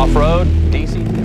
off-road, DC.